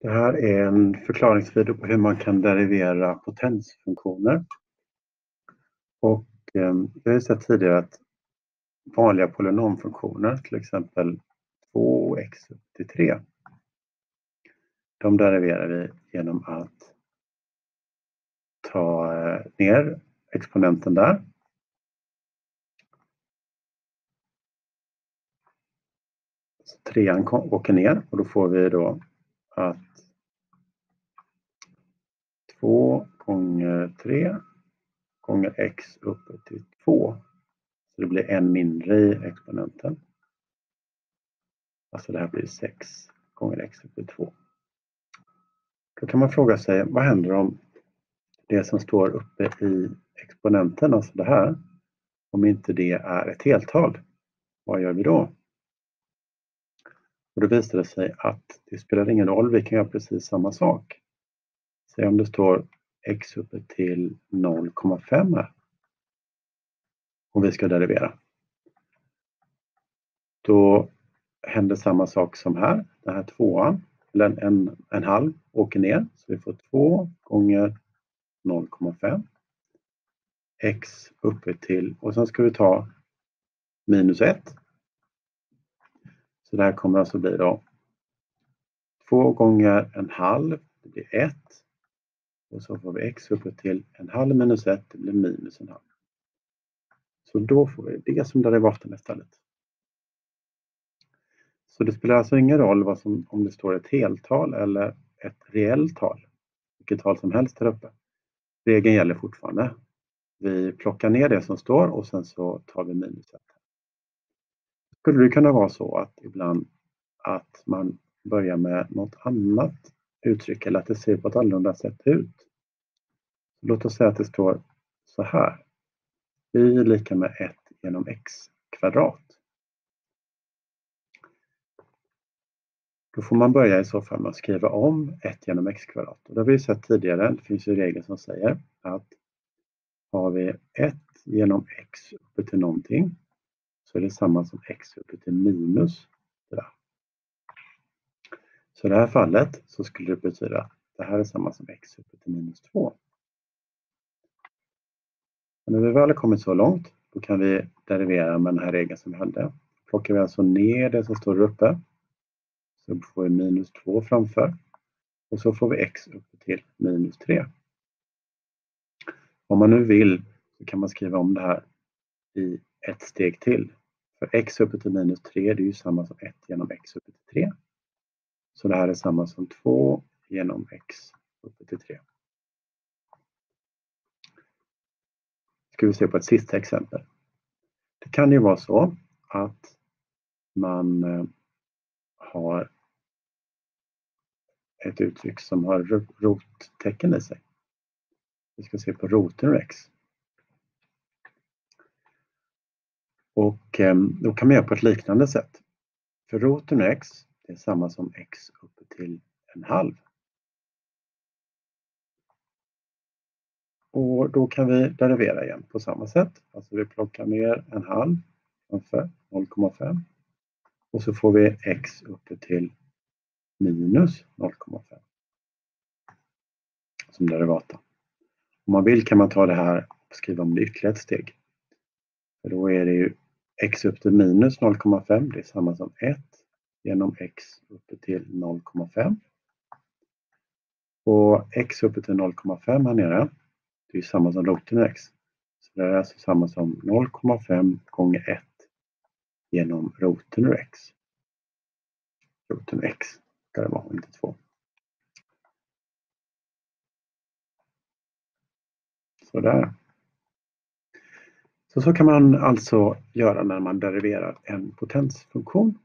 Det här är en förklaringsvideo på hur man kan derivera potensfunktioner. Och eh, jag har sett tidigare att vanliga polynomfunktioner, till exempel 2x upp till 3, de deriverar vi genom att ta eh, ner exponenten där. Så trean åker ner och då får vi då att 2 gånger 3 gånger x uppe till 2. Så det blir en mindre i exponenten. Alltså det här blir 6 gånger x uppe till 2. Då kan man fråga sig, vad händer om det som står uppe i exponenten, alltså det här, om inte det är ett heltal? Vad gör vi då? Och då visar det sig att det spelar ingen roll, vi kan göra precis samma sak. Säg om det står x uppe till 0,5 här. Och vi ska derivera. Då händer samma sak som här. Den här tvåan, eller en, en, en halv, åker ner. Så vi får 2 gånger 0,5 x uppe till, och sen ska vi ta minus 1. Så det här kommer alltså bli då 2 gånger en halv, det blir 1. Och så får vi x uppe till en halv minus 1, det blir minus en halv. Så då får vi det som derivaten istället. Så det spelar alltså ingen roll vad som, om det står ett heltal eller ett reellt tal. Vilket tal som helst här uppe. Regeln gäller fortfarande. Vi plockar ner det som står och sen så tar vi minus 1. Skulle det kunna vara så att ibland att man börjar med något annat uttryck eller att det ser på ett annorlunda sätt ut. Låt oss säga att det står så här. y är lika med 1 genom x kvadrat. Då får man börja i så fall med att skriva om 1 genom x kvadrat. Och det har vi sett tidigare, det finns ju regler som säger att har vi 1 genom x uppe till någonting så är det samma som x upphöjt till minus det där. Så i det här fallet så skulle det betyda att det här är samma som x upphöjt till minus 2. Men när vi väl har kommit så långt då kan vi derivera med den här regeln som vi hade. Plockar vi alltså ner det som står där uppe så får vi minus 2 framför och så får vi x upp till minus 3. Om man nu vill så kan man skriva om det här i ett steg till. För x uppe till minus 3 det är ju samma som 1 genom x uppe till 3. Så det här är samma som 2 genom x uppe till 3. Ska vi se på ett sista exempel. Det kan ju vara så att man eh, har ett uttryck som har rottecken i sig. Vi ska se på roten ur x. Och ehm, då kan man göra på ett liknande sätt. För roten ur x det är samma som x upp till en halv. Och då kan vi derivera igen på samma sätt. Alltså vi plockar ner en halv framför 0,5 och så får vi x uppe till minus 0,5 som derivata. Om man vill kan man ta det här och skriva om det ytterligare ett steg. För då är det ju x upp till minus 0,5, det är samma som 1 genom x uppe till 0,5. Och x uppe till 0,5 här nere, det är samma som roten x. Så det är alltså samma som 0,5 gånger 1 genom roten ur x. Roten x ska det vara, inte 2. Sådär. Så, så kan man alltså göra när man deriverar en potensfunktion.